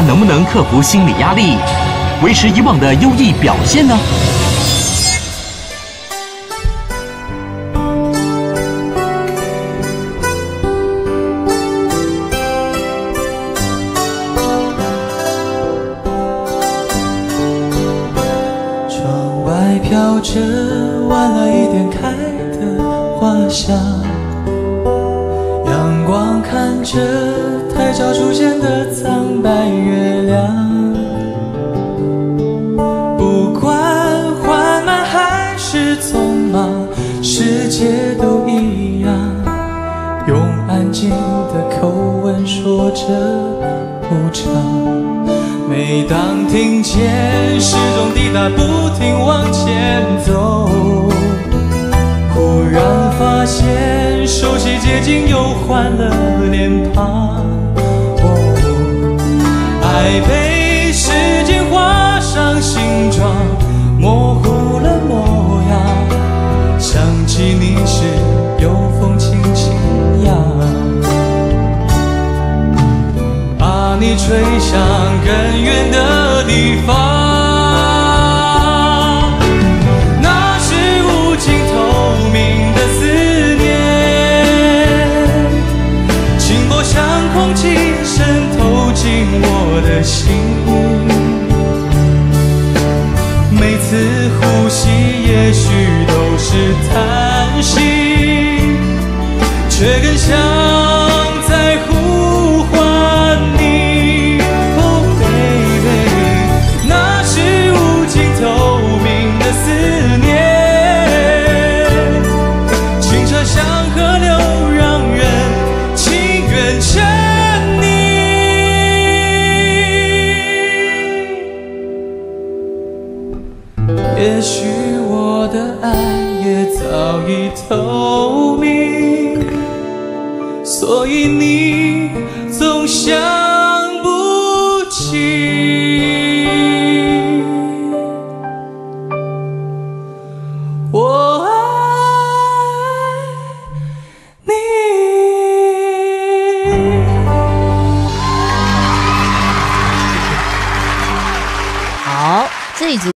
他能不能克服心理压力，维持以往的优异表现呢？窗外飘着晚了一点开的花香，阳光看着太早出现的白月亮。不管缓慢还是匆忙，世界都一样，用安静的口吻说着无常。每当听见时钟滴答，不停往前走，忽然发现熟悉街景又换了脸庞。被时间画上形状，模糊了模样。想起你时，有风轻轻扬。把你吹向更远的地方，那是无尽透明的思念，轻薄像空气我的心。每次呼吸，也许都也许我的爱也早已透明所以你总想不起。我爱你。好。这一组